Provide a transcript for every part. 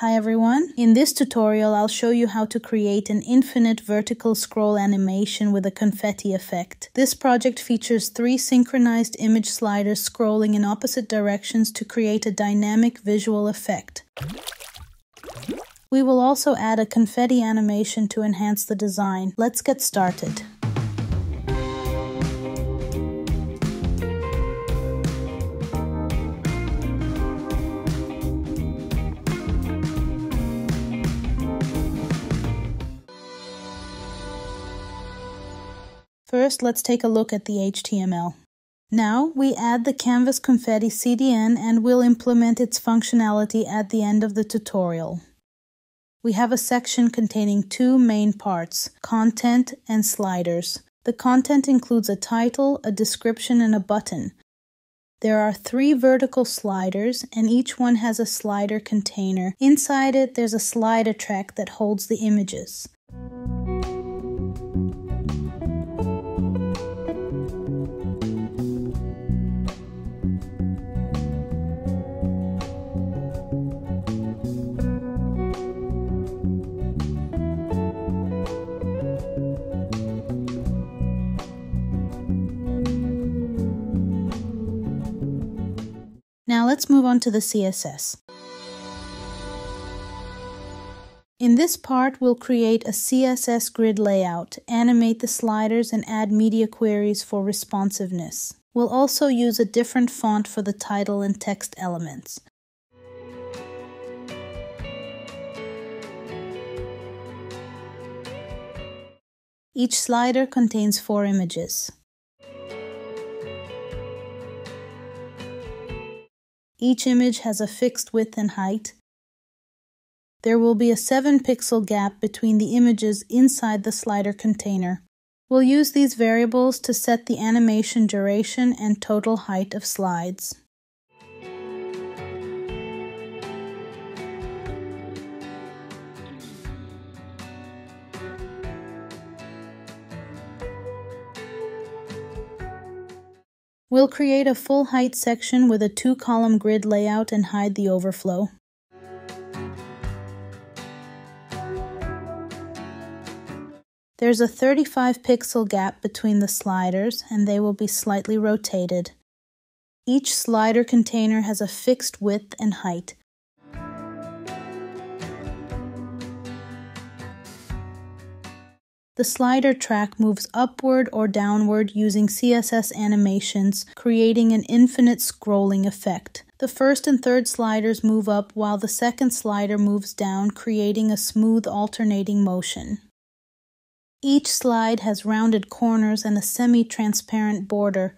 Hi everyone! In this tutorial I'll show you how to create an infinite vertical scroll animation with a confetti effect. This project features three synchronized image sliders scrolling in opposite directions to create a dynamic visual effect. We will also add a confetti animation to enhance the design. Let's get started. First, let's take a look at the HTML. Now, we add the Canvas Confetti CDN and we'll implement its functionality at the end of the tutorial. We have a section containing two main parts, content and sliders. The content includes a title, a description, and a button. There are three vertical sliders, and each one has a slider container. Inside it, there's a slider track that holds the images. Let's move on to the CSS. In this part, we'll create a CSS grid layout, animate the sliders, and add media queries for responsiveness. We'll also use a different font for the title and text elements. Each slider contains four images. Each image has a fixed width and height. There will be a 7 pixel gap between the images inside the slider container. We'll use these variables to set the animation duration and total height of slides. We'll create a full height section with a two column grid layout and hide the overflow. There's a 35 pixel gap between the sliders and they will be slightly rotated. Each slider container has a fixed width and height. The slider track moves upward or downward using CSS animations, creating an infinite scrolling effect. The first and third sliders move up while the second slider moves down, creating a smooth alternating motion. Each slide has rounded corners and a semi-transparent border,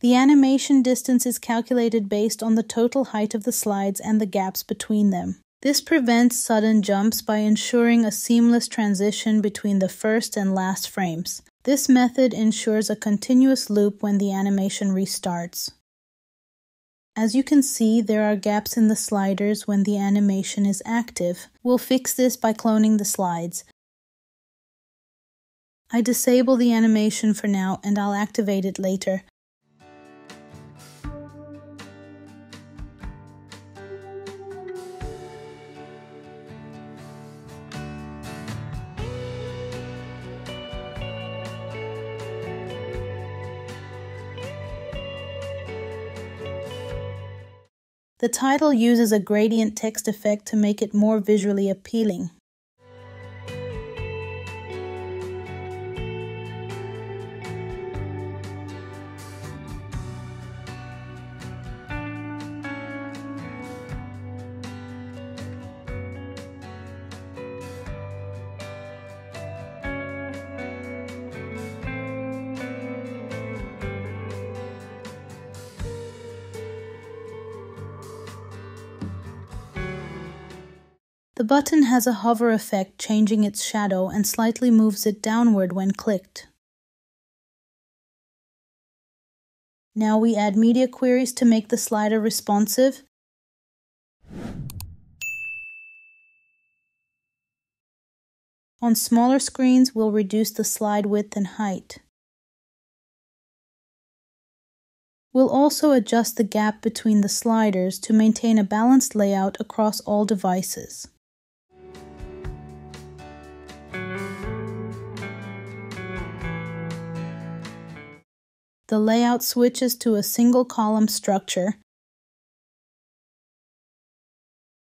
The animation distance is calculated based on the total height of the slides and the gaps between them. This prevents sudden jumps by ensuring a seamless transition between the first and last frames. This method ensures a continuous loop when the animation restarts. As you can see, there are gaps in the sliders when the animation is active. We'll fix this by cloning the slides. I disable the animation for now and I'll activate it later. The title uses a gradient text effect to make it more visually appealing. The button has a hover effect changing its shadow and slightly moves it downward when clicked. Now we add media queries to make the slider responsive. On smaller screens, we'll reduce the slide width and height. We'll also adjust the gap between the sliders to maintain a balanced layout across all devices. The layout switches to a single column structure.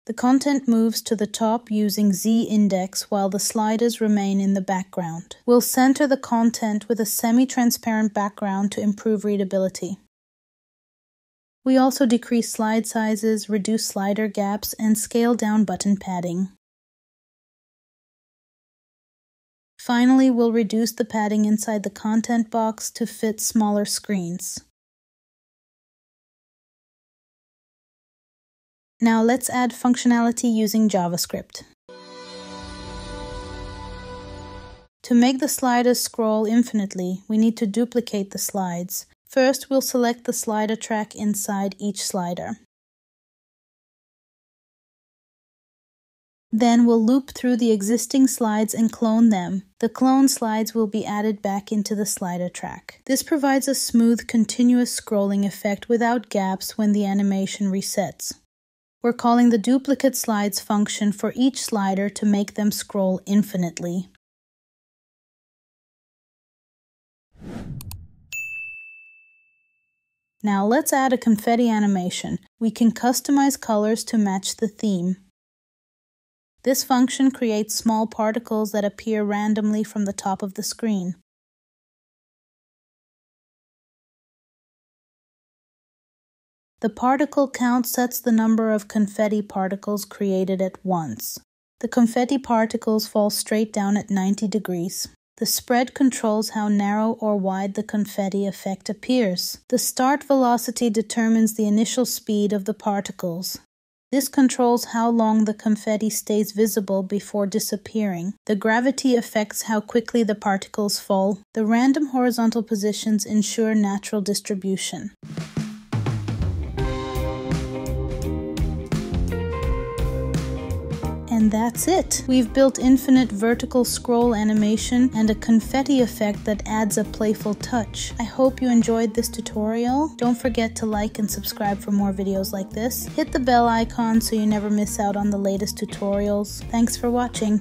The content moves to the top using z-index while the sliders remain in the background. We'll center the content with a semi-transparent background to improve readability. We also decrease slide sizes, reduce slider gaps, and scale down button padding. Finally, we'll reduce the padding inside the content box to fit smaller screens. Now let's add functionality using JavaScript. To make the sliders scroll infinitely, we need to duplicate the slides. First, we'll select the slider track inside each slider. Then we'll loop through the existing slides and clone them. The clone slides will be added back into the slider track. This provides a smooth, continuous scrolling effect without gaps when the animation resets. We're calling the duplicate slides function for each slider to make them scroll infinitely. Now let's add a confetti animation. We can customize colors to match the theme. This function creates small particles that appear randomly from the top of the screen. The particle count sets the number of confetti particles created at once. The confetti particles fall straight down at 90 degrees. The spread controls how narrow or wide the confetti effect appears. The start velocity determines the initial speed of the particles. This controls how long the confetti stays visible before disappearing. The gravity affects how quickly the particles fall. The random horizontal positions ensure natural distribution. And that's it! We've built infinite vertical scroll animation and a confetti effect that adds a playful touch. I hope you enjoyed this tutorial. Don't forget to like and subscribe for more videos like this. Hit the bell icon so you never miss out on the latest tutorials. Thanks for watching.